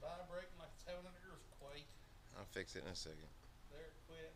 vibrating like it's having an earthquake. I'll fix it in a second. There, quit.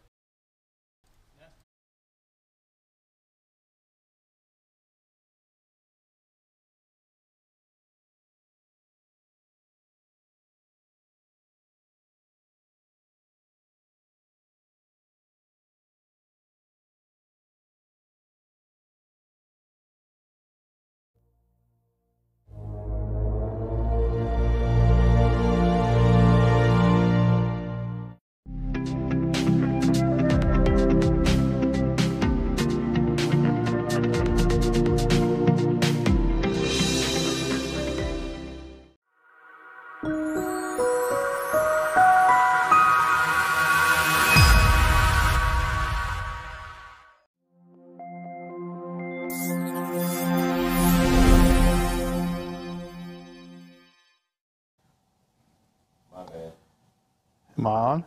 Am I on?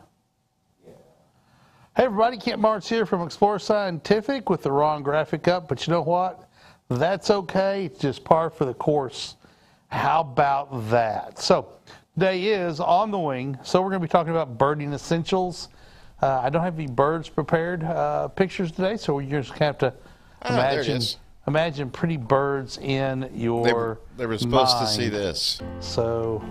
Yeah. Hey everybody, Kent Marts here from Explore Scientific with the wrong graphic up, but you know what? That's okay. It's just par for the course. How about that? So, today is on the wing, so we're going to be talking about birding essentials. Uh, I don't have any birds prepared uh, pictures today, so you're just going to have to Ah, there it imagine is. Imagine pretty birds in your They were, they were supposed to see this. So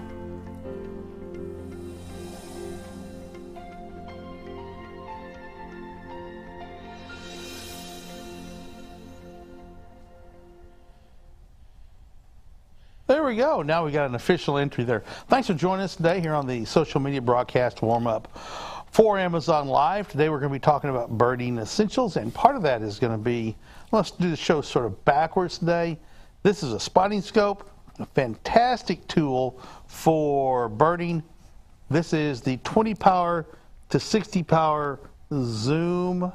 There we go. Now we got an official entry there. Thanks for joining us today here on the social media broadcast warm up for Amazon Live. Today we're going to be talking about birding essentials, and part of that is going to be let's do the show sort of backwards today. This is a spotting scope, a fantastic tool for birding. This is the 20 power to 60 power zoom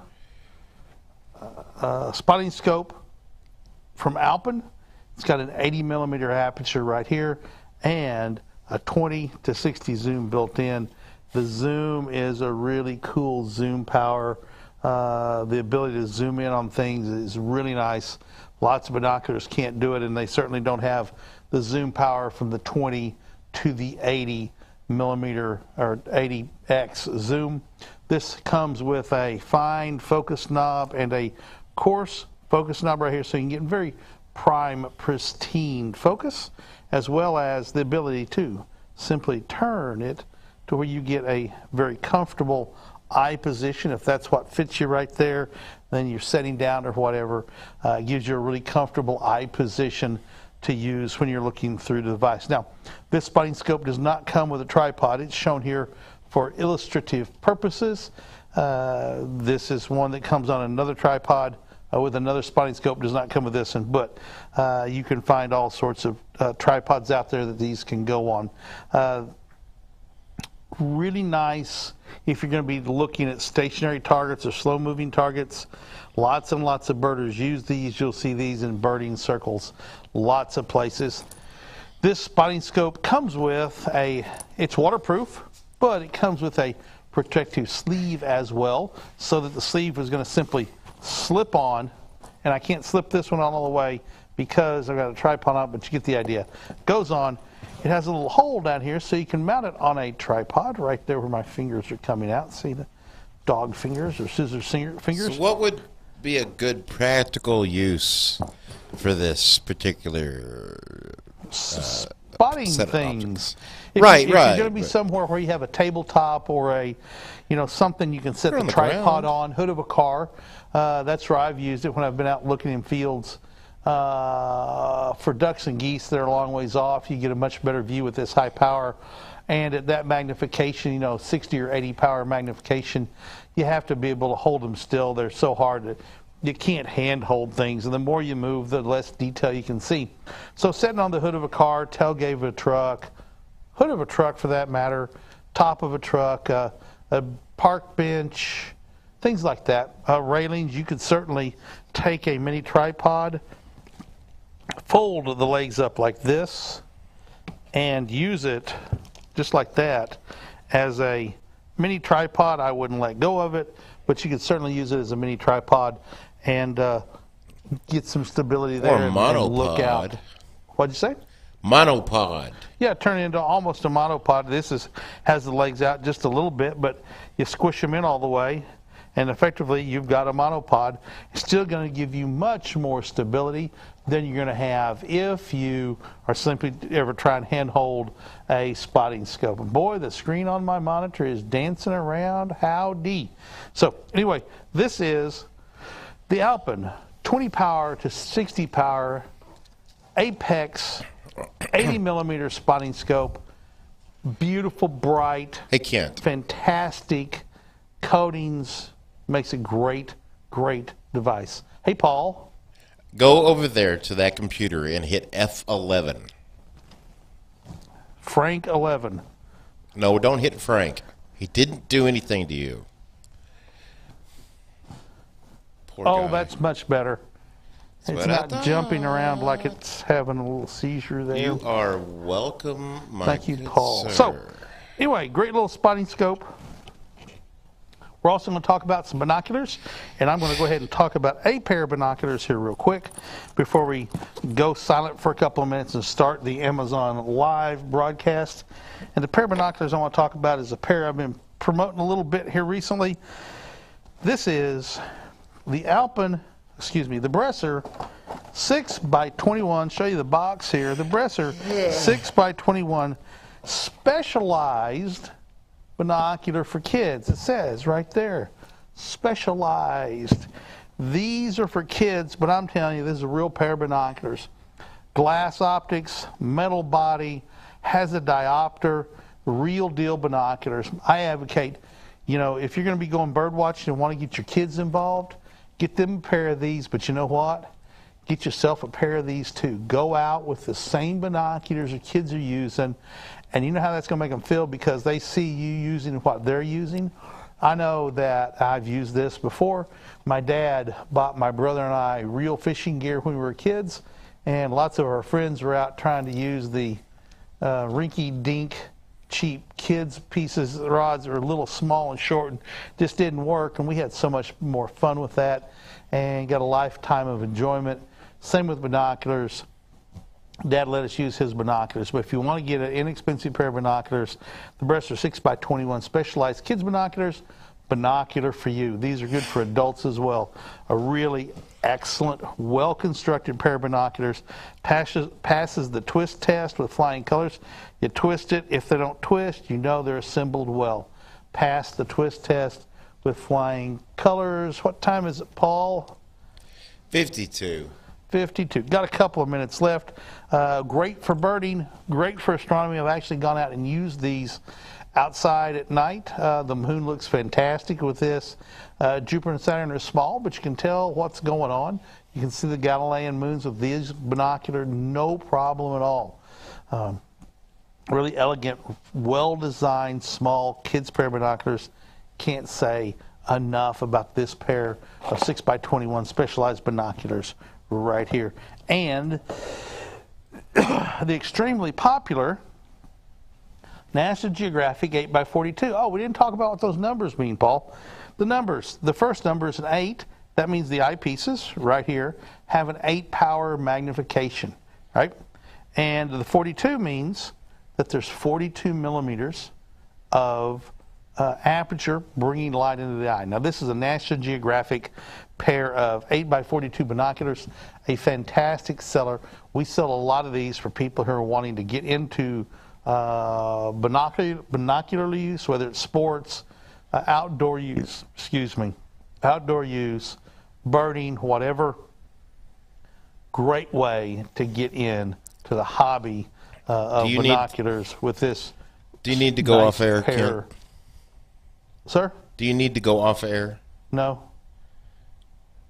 uh, spotting scope from Alpen. It's got an 80 millimeter aperture right here and a 20 to 60 zoom built in. The zoom is a really cool zoom power. Uh, the ability to zoom in on things is really nice. Lots of binoculars can't do it, and they certainly don't have the zoom power from the 20 to the 80 millimeter or 80x zoom. This comes with a fine focus knob and a coarse focus knob right here, so you can get very prime, pristine focus, as well as the ability to simply turn it to where you get a very comfortable eye position. If that's what fits you right there, then you're setting down or whatever. Uh, gives you a really comfortable eye position to use when you're looking through the device. Now, this spotting scope does not come with a tripod. It's shown here for illustrative purposes. Uh, this is one that comes on another tripod uh, with another spotting scope. Does not come with this one, but uh, you can find all sorts of uh, tripods out there that these can go on. Really nice if you're going to be looking at stationary targets or slow moving targets. Lots and lots of birders use these. You'll see these in birding circles, lots of places. This spotting scope comes with a, it's waterproof, but it comes with a protective sleeve as well, so that the sleeve is going to simply slip on, and I can't slip this one on all the way because I've got a tripod on, but you get the idea. Goes on. It has a little hole down here, so you can mount it on a tripod right there where my fingers are coming out. See the dog fingers or scissor finger- fingers? So, what would be a good practical use for this particular? spotting set of things. If, Right, if right, You're going to be right. somewhere where you have a tabletop or a, you know, something you can set the the tripod ground. on, hood of a car. Uh, that's where I've used it when I've been out looking in fields. Uh, for ducks and geese, they're a long ways off. You get a much better view with this high power. And at that magnification, you know, 60 or 80 power magnification, you have to be able to hold them still. They're so hard to, you can't hand hold things. And the more you move, the less detail you can see. So sitting on the hood of a car, tailgate of a truck, hood of a truck for that matter, top of a truck, uh, a park bench, things like that. Uh, railings, you could certainly take a mini tripod, fold the legs up like this, and use it just like that as a mini tripod. I wouldn't let go of it, but you could certainly use it as a mini tripod and uh, get some stability there and, and look out. monopod. What'd you say? Monopod. Yeah, turn it into almost a monopod. This is has the legs out just a little bit, but you squish them in all the way, and effectively you've got a monopod. It's still going to give you much more stability than you're going to have if you are simply ever trying to handhold a spotting scope. And boy, the screen on my monitor is dancing around. Howdy! So anyway, this is the Alpen 20 power to 60 power Apex 80 millimeter spotting scope. Beautiful, bright, Hey, Kent. fantastic coatings. Makes a great, great device. Hey, Paul. Go over there to that computer and hit F11. Frank 11. No, don't hit Frank. He didn't do anything to you. Poor Oh, guy. that's much better. It's not jumping around like it's having a little seizure there. You are welcome, my Thank you, Paul. sir. So, anyway, great little spotting scope. We're also going to talk about some binoculars, and I'm going to go ahead and talk about a pair of binoculars here real quick before we go silent for a couple of minutes and start the Amazon live broadcast. And the pair of binoculars I want to talk about is a pair I've been promoting a little bit here recently. This is the Alpen, excuse me, the Bresser 6 by 21. Show you the box here. The Bresser 6 by 21 specialized binocular for kids. It says right there, specialized. These are for kids, but I'm telling you, this is a real pair of binoculars. Glass optics, metal body, has a diopter, real deal binoculars. I advocate, you know, if you're going to be going bird watching and want to get your kids involved, get them a pair of these. But you know what? Get yourself a pair of these too. Go out with the same binoculars your kids are using, and you know how that's going to make them feel because they see you using what they're using. I know that I've used this before. My dad bought my brother and I real fishing gear when we were kids, and lots of our friends were out trying to use the uh, rinky-dink cheap kids pieces rods that are a little small and short and just didn't work and we had so much more fun with that and got a lifetime of enjoyment same with binoculars dad let us use his binoculars. But if you want to get an inexpensive pair of binoculars the Bresser 6 by 21 specialized kids binoculars binocular for you. These are good for adults as well. A really excellent well constructed pair of binoculars. Passes, passes the twist test with flying colors. You twist it. If they don't twist you know they're assembled well. Pass the twist test with flying colors. What time is it paul? 52. 52. Got a couple of minutes left. Uh, great for birding, great for astronomy. I've actually gone out and used these outside at night. Uh, the moon looks fantastic with this. Uh, Jupiter and Saturn are small, but you can tell what's going on. You can see the Galilean moons with these binocular, no problem at all. Um, really elegant, well designed, small kids pair of binoculars. Can't say enough about this pair of 6 by 21 specialized binoculars right here. And the extremely popular NASA Geographic 8 by 42 Oh, we didn't talk about what those numbers mean, Paul. The numbers. The first number is an 8. That means the eyepieces right here have an 8 power magnification, right? And the 42 means that there's 42 millimeters of uh, aperture bringing light into the eye. Now, this is a National Geographic pair of 8 by 42 binoculars, a fantastic seller. We sell a lot of these for people who are wanting to get into uh, binocular, binocular use, whether it's sports, uh, outdoor use, excuse me, outdoor use, birding, whatever. Great way to get in to the hobby uh, of you need- binoculars with this. Do you need to go nice off air? Sir? Do you need to go off air? No.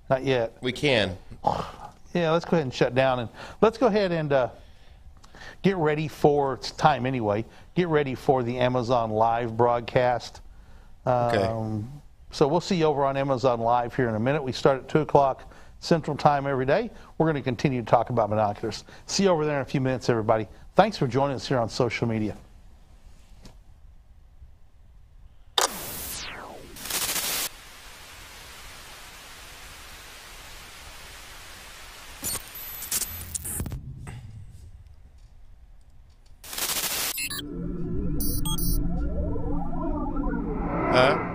Not yet. We can. Yeah, let's go ahead and shut down and let's go ahead and uh, get ready for it's time anyway. Get ready for the Amazon Live broadcast. Okay. Um, so we'll see you over on Amazon Live here in a minute. We start at two o'clock Central Time every day. We're going to continue to talk about binoculars. See you over there in a few minutes, everybody. Thanks for joining us here on social media. 啊